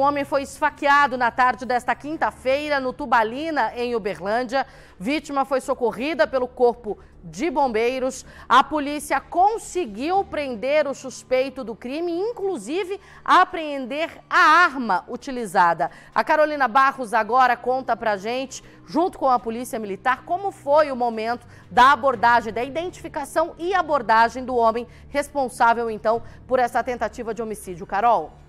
Um homem foi esfaqueado na tarde desta quinta-feira no Tubalina, em Uberlândia. Vítima foi socorrida pelo corpo de bombeiros. A polícia conseguiu prender o suspeito do crime, inclusive apreender a arma utilizada. A Carolina Barros agora conta pra gente, junto com a Polícia Militar, como foi o momento da abordagem, da identificação e abordagem do homem responsável, então, por essa tentativa de homicídio. Carol.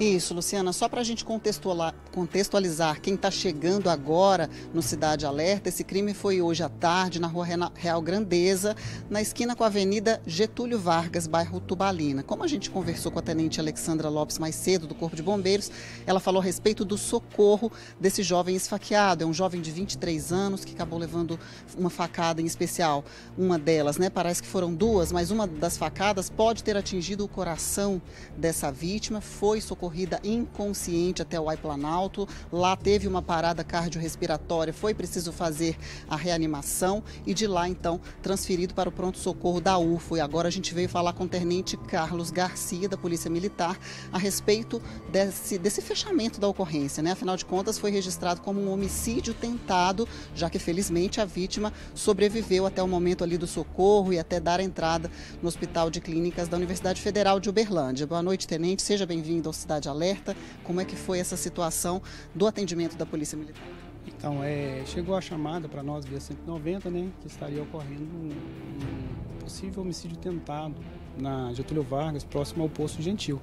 Isso, Luciana, só para a gente contextualizar quem está chegando agora no Cidade Alerta, esse crime foi hoje à tarde na rua Real Grandeza, na esquina com a Avenida Getúlio Vargas, bairro Tubalina. Como a gente conversou com a Tenente Alexandra Lopes mais cedo, do Corpo de Bombeiros, ela falou a respeito do socorro desse jovem esfaqueado. É um jovem de 23 anos que acabou levando uma facada em especial. Uma delas, né? Parece que foram duas, mas uma das facadas pode ter atingido o coração dessa vítima. Foi socorrido socorrida inconsciente até o Ai Planalto. Lá teve uma parada cardiorrespiratória, foi preciso fazer a reanimação e de lá então transferido para o pronto-socorro da UFO. E agora a gente veio falar com o tenente Carlos Garcia, da Polícia Militar, a respeito desse, desse fechamento da ocorrência. Né? Afinal de contas, foi registrado como um homicídio tentado, já que felizmente a vítima sobreviveu até o momento ali do socorro e até dar entrada no Hospital de Clínicas da Universidade Federal de Uberlândia. Boa noite, tenente. Seja bem-vindo ao Cidade Cidade Alerta. Como é que foi essa situação do atendimento da Polícia Militar? Então, é, chegou a chamada para nós via 190, né, que estaria ocorrendo um, um, possível homicídio tentado na Getúlio Vargas, próximo ao posto Gentil.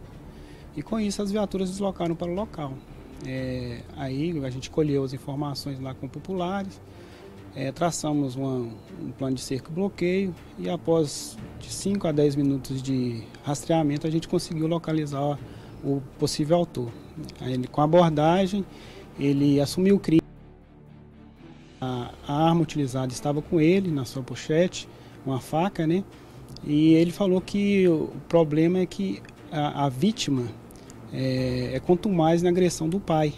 E com isso as viaturas deslocaram para o local. É, aí a gente colheu as informações lá com populares, é, traçamos uma, um plano de cerco e bloqueio e após de 5 a 10 minutos de rastreamento a gente conseguiu localizar o possível autor. Ele, com a abordagem, ele assumiu o crime. A, a, arma utilizada estava com ele na sua pochete, uma faca, né? E ele falou que o problema é que a, a vítima é, é quanto mais na agressão do pai.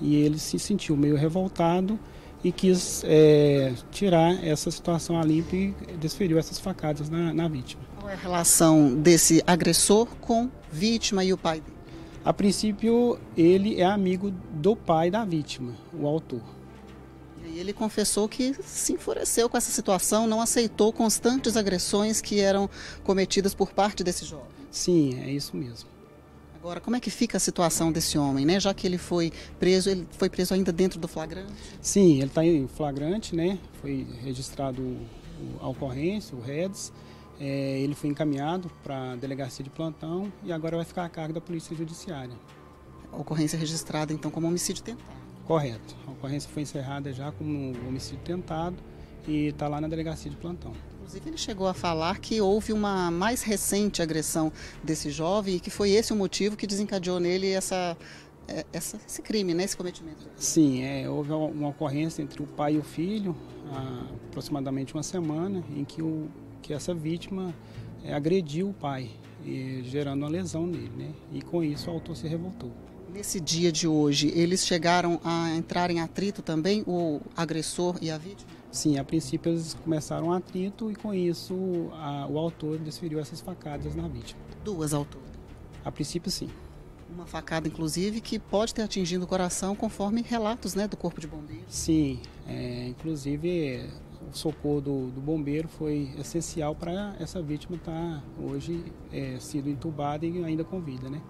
E ele se sentiu meio revoltado e quis é, tirar essa situação a limpo e desferiu essas facadas na, na vítima. Qual é a relação desse agressor com vítima e o pai dele? A princípio, ele é amigo do pai da vítima, o autor. E ele confessou que se enfureceu com essa situação, não aceitou constantes agressões que eram cometidas por parte desse jovem. Sim, é isso mesmo. Agora, como é que fica a situação desse homem, né? Já que ele foi preso, ele foi preso ainda dentro do flagrante? Sim, ele está em flagrante, né? Foi registrado a ocorrência, o REDS. É, ele foi encaminhado para a delegacia de plantão e agora vai ficar a cargo da Polícia Judiciária. Ocorrência registrada então como homicídio tentado? Correto. A ocorrência foi encerrada já como homicídio tentado e está lá na delegacia de plantão. Inclusive, ele chegou a falar que houve uma mais recente agressão desse jovem e que foi esse o motivo que desencadeou nele essa, é, essa, esse crime, né, esse cometimento. Sim, é, houve uma ocorrência entre o pai e o filho, há aproximadamente uma semana, em que o, que essa vítima é, agrediu o pai, gerando uma lesão nele, né? E com isso o autor se revoltou. Nesse dia de hoje, eles chegaram a entrar em atrito também, o agressor e a vítima? Sim, a princípio eles começaram um atrito e com isso a, o autor desferiu essas facadas na vítima. Duas alturas? A princípio, sim. Uma facada, inclusive, que pode ter atingido o coração, conforme relatos né, do Corpo de Bombeiros. Sim, é, inclusive o socorro do, do bombeiro foi essencial para essa vítima estar tá hoje é, sido entubada e ainda com vida, né?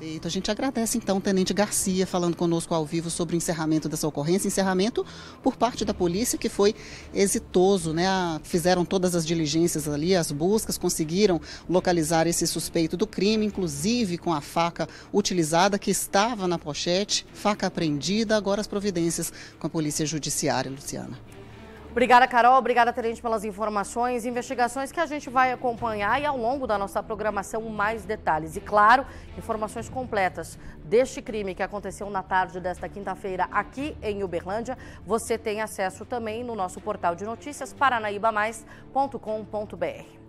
Perfeito. A gente agradece então o Tenente Garcia falando conosco ao vivo sobre o encerramento dessa ocorrência. Encerramento por parte da polícia que foi exitoso, né? Fizeram todas as diligências ali, as buscas, conseguiram localizar esse suspeito do crime, inclusive com a faca utilizada que estava na pochete, faca apreendida. Agora as providências com a Polícia Judiciária, Luciana. Obrigada, Carol. Obrigada, Tenente, pelas informações, investigações que a gente vai acompanhar e ao longo da nossa programação mais detalhes. E, claro, informações completas deste crime que aconteceu na tarde desta quinta-feira aqui em Uberlândia. Você tem acesso também no nosso portal de notícias paranaíbamais.com.br.